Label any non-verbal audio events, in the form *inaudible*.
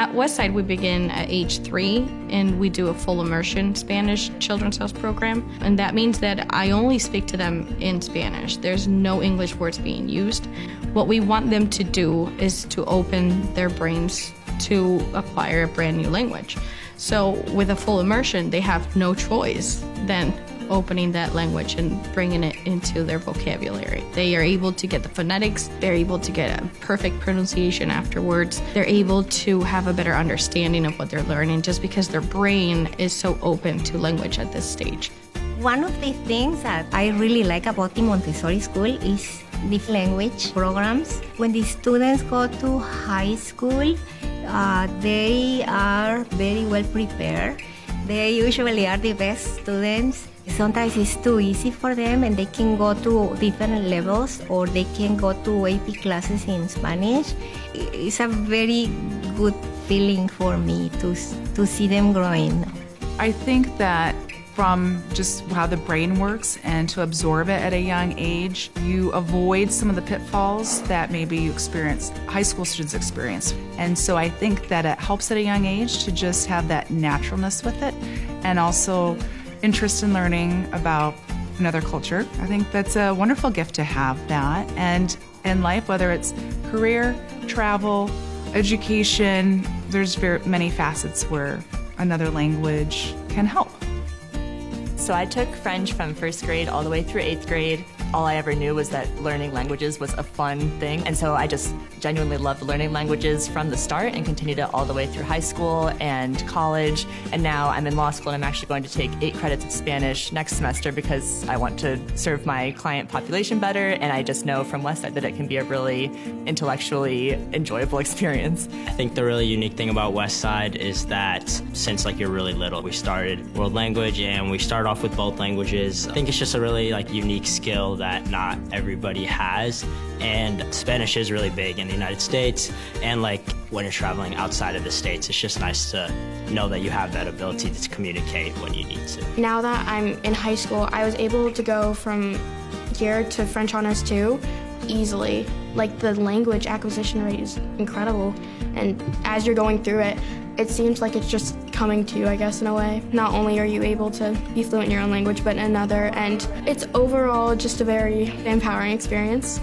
At Westside, we begin at age three and we do a full immersion Spanish Children's House program. And that means that I only speak to them in Spanish. There's no English words being used. What we want them to do is to open their brains to acquire a brand new language. So, with a full immersion, they have no choice than opening that language and bringing it into their vocabulary. They are able to get the phonetics, they're able to get a perfect pronunciation afterwards, they're able to have a better understanding of what they're learning just because their brain is so open to language at this stage. One of the things that I really like about the Montessori school is the language programs. When the students go to high school, uh, they are very well prepared. They usually are the best students sometimes it's too easy for them and they can go to different levels or they can go to AP classes in Spanish. It's a very good feeling for me to, to see them growing. I think that from just how the brain works and to absorb it at a young age, you avoid some of the pitfalls that maybe you experience, high school students experience. And so I think that it helps at a young age to just have that naturalness with it and also interest in learning about another culture. I think that's a wonderful gift to have that. And in life, whether it's career, travel, education, there's very many facets where another language can help. So I took French from first grade all the way through eighth grade all I ever knew was that learning languages was a fun thing. And so I just genuinely loved learning languages from the start and continued it all the way through high school and college. And now I'm in law school and I'm actually going to take eight credits of Spanish next semester because I want to serve my client population better. And I just know from Westside that it can be a really intellectually enjoyable *laughs* experience. I think the really unique thing about Westside is that since like you're really little, we started world language and we start off with both languages. I think it's just a really like unique skill that not everybody has. And Spanish is really big in the United States. And like when you're traveling outside of the States, it's just nice to know that you have that ability to communicate when you need to. Now that I'm in high school, I was able to go from here to French Honors 2 easily. Like the language acquisition rate is incredible. And as you're going through it, it seems like it's just coming to you, I guess, in a way. Not only are you able to be fluent in your own language, but in another, and it's overall just a very empowering experience.